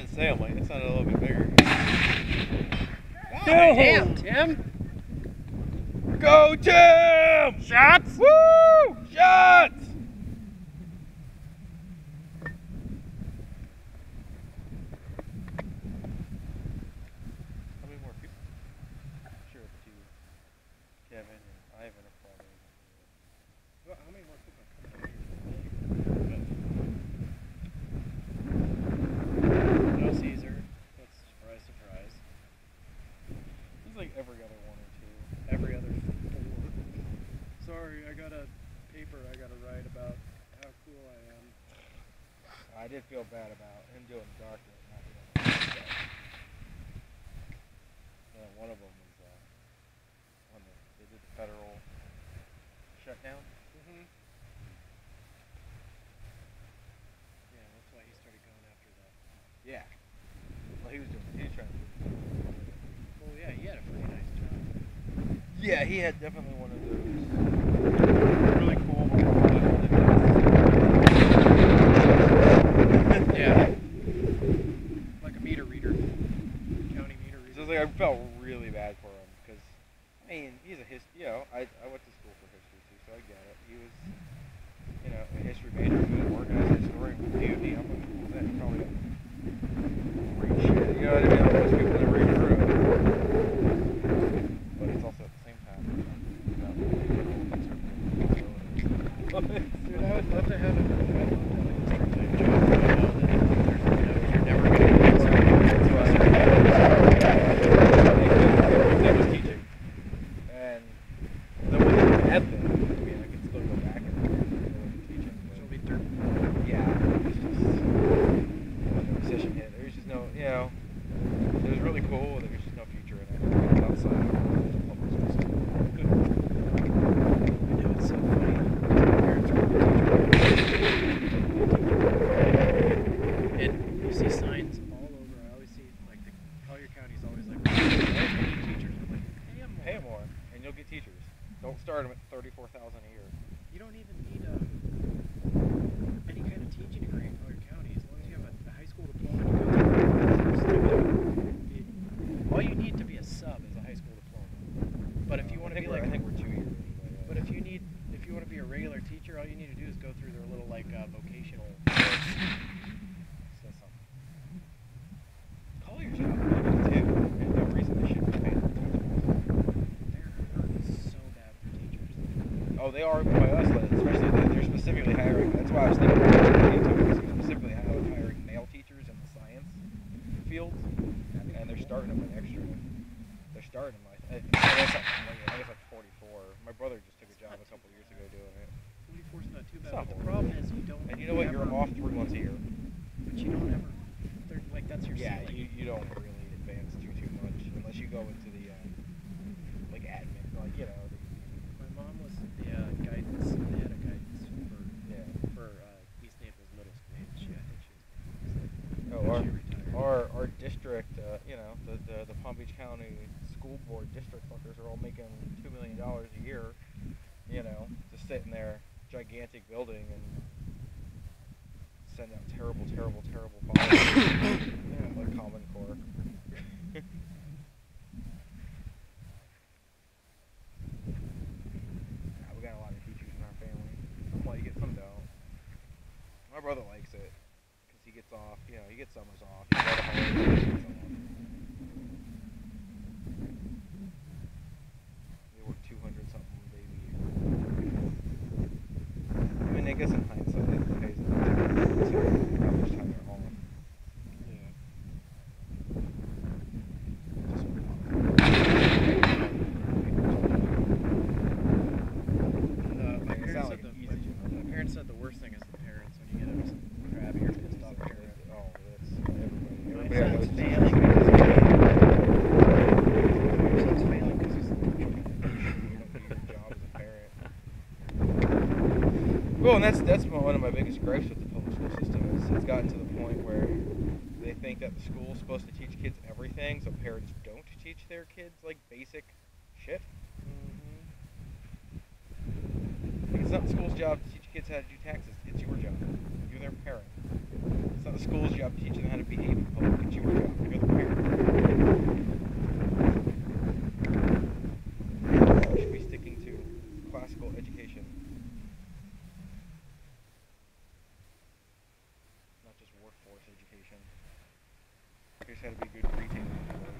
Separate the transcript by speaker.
Speaker 1: to say, I'm like, that sounded a little bit bigger.
Speaker 2: Damn, Tim.
Speaker 1: Go, Tim!
Speaker 2: Shots.
Speaker 1: Woo! Shots! How many more people? I'm sure the two, Kevin and Ivan are probably.
Speaker 2: Well, how many more people are coming here? No Caesar. That's surprise, surprise.
Speaker 1: It's like every other one or two.
Speaker 2: Every other four. Sorry, I got a paper I got to write about how cool I am.
Speaker 1: I did feel bad about him doing doctorate, not doing stuff. Uh, one of them was uh, when the, they did the federal shutdown.
Speaker 2: Mm-hmm. Yeah, that's why he started going after that.
Speaker 1: Yeah. Well, he was doing. He was trying to. Do
Speaker 2: Well, yeah, he had a pretty nice job.
Speaker 1: yeah, he had definitely one of those really cool. ones.
Speaker 2: Yeah. Like a meter reader. County meter
Speaker 1: So
Speaker 2: reader.
Speaker 1: it's like I felt really bad for him because, I mean, he's a his. You know, I I went to school for history too, so I get it. He was, you know, a history major, an organized historian with DoD. I'm like, that probably great shit. You know what I mean? Like most people never read through it. But it's also at the same time. You know,
Speaker 2: Dude, I would love to have a, I'd love to have a history type job. You know, that there's, you know, you're never going to get
Speaker 1: That was teaching. And the one that had that, I mean, I could still go back and go into Yeah, it's just when the recession hit, there was just no, you know, it was really cool. There was just no future in it outside of the public school system.
Speaker 2: I know it's so funny. My parents were teachers. And you see signs all over. I always see like the Collier County's always like teachers. I'm like, pay more.
Speaker 1: Pay 'em more, and you'll get teachers. Don't start them at thirty-four thousand a year.
Speaker 2: You don't even need um, any kind of teaching degree in Collier County as long as you have a, a high school diploma. You go through it, all you need to be a sub is a high school diploma. But if you want to be like,
Speaker 1: I think we're two years.
Speaker 2: But if you need, if you want to be a regular teacher, all you need to do is go through their little like uh, vocational.
Speaker 1: Collier's job too. No reason they shouldn't be paying.
Speaker 2: They're hurting so bad for teachers.
Speaker 1: Oh, they are by us, like, especially they're, they're specifically hiring. That's why I was thinking about it, too, because they're hiring male teachers in the science fields, and they're starting them at extra. They're starting them. I, I, I guess like, I guess like 44. My brother just took a job a couple years ago doing it.
Speaker 2: 44 is not too
Speaker 1: It's
Speaker 2: bad.
Speaker 1: not
Speaker 2: But the problem is you don't.
Speaker 1: And you know what? You're off three months a year.
Speaker 2: But you don't ever. They're, like that's your
Speaker 1: Yeah,
Speaker 2: ceiling.
Speaker 1: you, you don't really advance too too much unless you go into the uh, like admin, like you know. The,
Speaker 2: My mom was the uh, guidance. They had a guidance for
Speaker 1: yeah.
Speaker 2: for uh, East Naples Middle School. and She, I think she was.
Speaker 1: Oh,
Speaker 2: but
Speaker 1: our,
Speaker 2: she retired.
Speaker 1: our our district, uh, you know, the, the the Palm Beach County School Board district fuckers are all making two million dollars a year, you know, to sit in their gigantic building and send out terrible, terrible, terrible policies, know, like Common Core. Yeah, we got a lot of teachers in our family. Some like it, some don't. My brother likes it because he gets off. You know, he gets summers off. Well, and that's that's one of my biggest gripes with the public school system is it's gotten to the point where they think that the school's supposed to teach kids everything, so parents don't teach their kids like basic shit. Like, it's not the school's job to teach kids how to do taxes. It's your job. You're their parent. It's not the school's job to teach them how to behave in public. location. This will be good greeting.